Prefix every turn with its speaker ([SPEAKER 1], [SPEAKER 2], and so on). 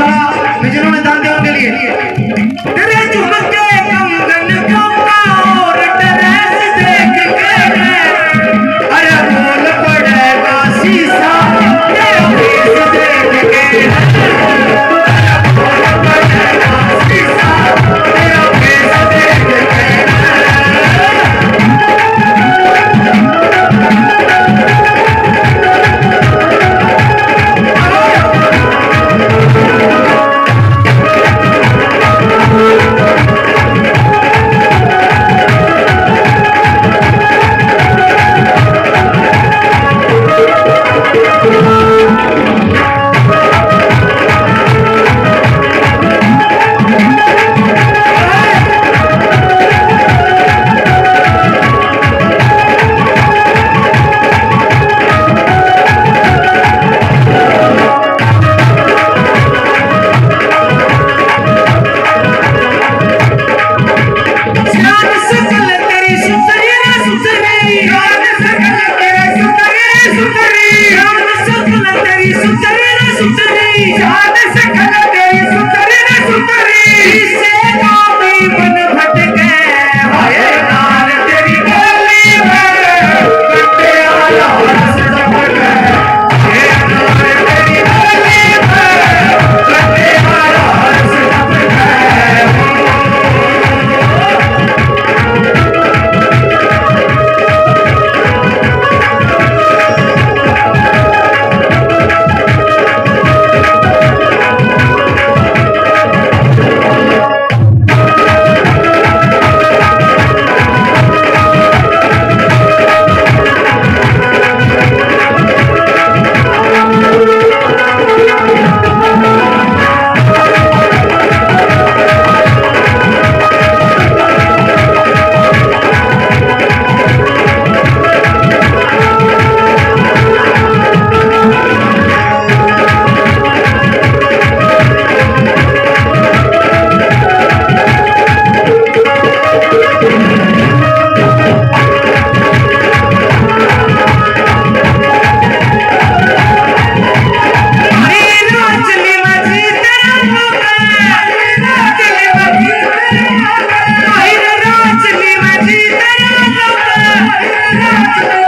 [SPEAKER 1] सारा जिन्होंने दान दिया उनके लिए। ¡Ese canal! Yeah!